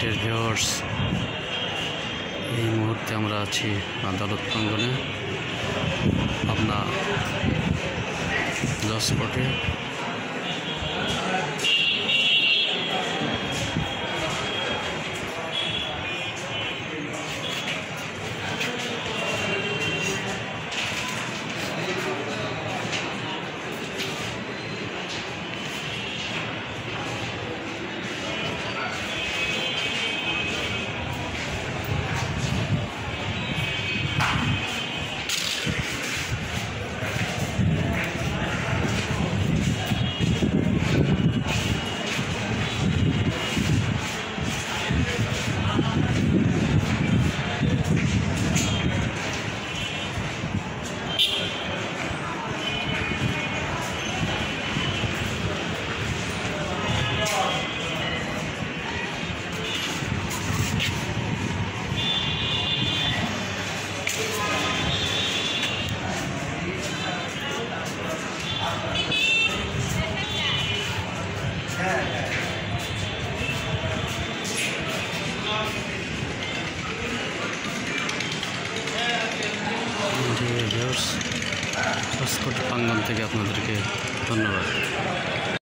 viewers এই মুহূর্তে আমরা আছি আদালত প্রাঙ্গনে আপনার দশ জি ভিউয়ার্স জজকোর্ট প্রাঙ্গন থেকে আপনাদেরকে ধন্যবাদ